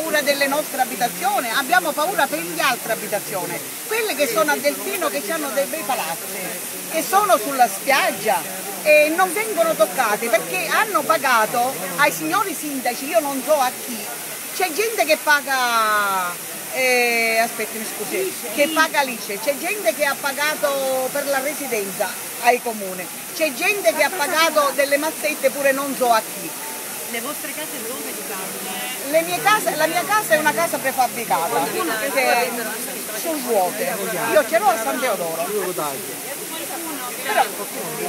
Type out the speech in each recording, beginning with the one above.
paura delle nostre abitazioni, abbiamo paura per gli altri abitazioni, quelle che sono a Delfino che hanno dei bei palazzi, che sono sulla spiaggia e non vengono toccate perché hanno pagato ai signori sindaci, io non so a chi, c'è gente che paga eh, aspettami scusi, che paga l'ICE, c'è gente che ha pagato per la residenza ai comuni, c'è gente che ha pagato delle mazzette pure non so a chi. Le vostre case dove di Le mie case, la mia casa è una casa prefabbricata, che sul vuote, io ce l'ho a San Teodoro. Però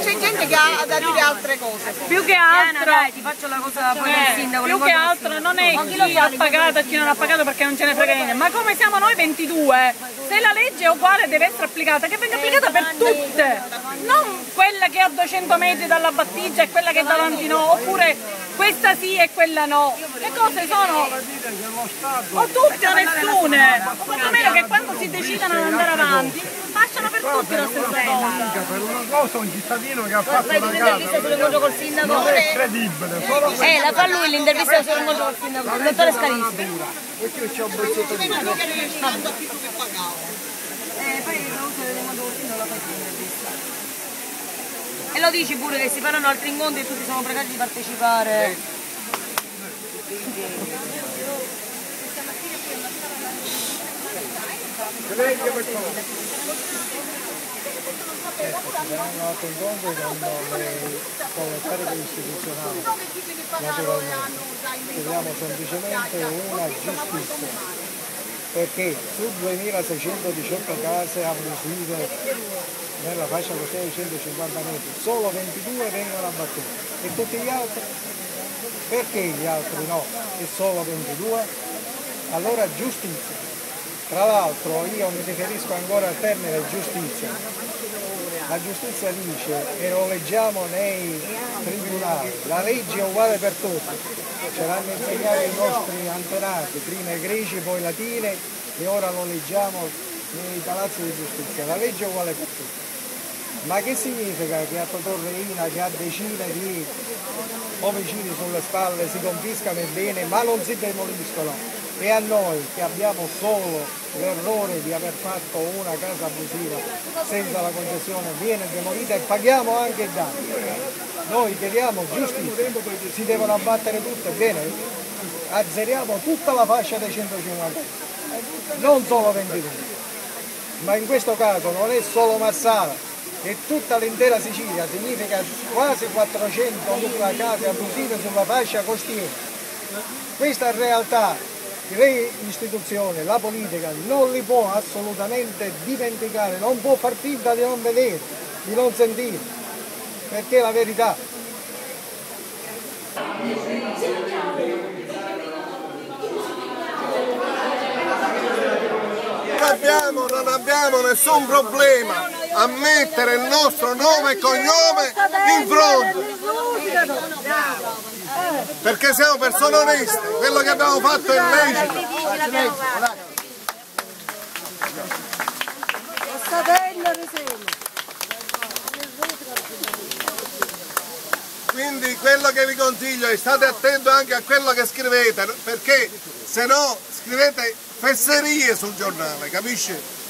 c'è gente che ha da dire altre cose. Più che altro, dai, ti faccio la cosa poi del eh, sindaco. più che altro non è chi ha pagato e chi non ha pagato perché non ce ne frega niente, ma come siamo noi 22, se la legge è uguale deve essere applicata, che venga applicata per tutte, non quella che è a 200 metri dalla battigia e quella che è davanti no, oppure questa sì e quella no. Le cose sono o tutte o nessune, o quantomeno che quando si decidano ad andare avanti facciano per tutti la stessa cosa. Per una cosa un cittadino che ha fatto un'intervista casa sindaco? non è credibile, solo Eh, la fa lui l'intervista sull'incontro col sindaco, il dottore Scalisi. perché c'è un pezzetto di più. Eh, poi la usa dell'incontro col sindaco la fai tu l'intervista. E lo dici pure che si faranno altri incontri e tutti siamo pregati di partecipare. saranno un altro incontro con le, con le cariche istituzionali, naturalmente. Chiediamo semplicemente una giustizia, perché su 2618 case abusive nella fascia costiera di 150 metri, solo 22 vengono abbattute e tutti gli altri? Perché gli altri no e solo 22? Allora giustizia. Tra l'altro io mi riferisco ancora al termine giustizia. La giustizia dice e lo leggiamo nei tribunali, la legge è uguale per tutti. Ce l'hanno insegnato i nostri antenati, prima i greci, poi i latini e ora lo leggiamo nei palazzi di giustizia. La legge è uguale per tutti. Ma che significa che a Totorreina che ha decine di omicidi sulle spalle si confiscano i beni ma non si demoliscono? E a noi che abbiamo solo l'errore di aver fatto una casa abusiva senza la concessione viene demolita e paghiamo anche i danni. Noi chiediamo giustizia, si devono abbattere tutte, bene, azzeriamo tutta la fascia dei 150, non solo 22 ma in questo caso non è solo Marsala, è tutta l'intera Sicilia, significa quasi 400 case abusive sulla fascia costiera. Questa realtà le istituzioni, la politica non li può assolutamente dimenticare, non può far finta di non vedere, di non sentire, perché è la verità. Non abbiamo, non abbiamo nessun problema a mettere il nostro nome e cognome in fronte perché siamo persone oneste quello che abbiamo fatto è lecito quindi quello che vi consiglio è state attenti anche a quello che scrivete perché se no scrivete fesserie sul giornale capisci?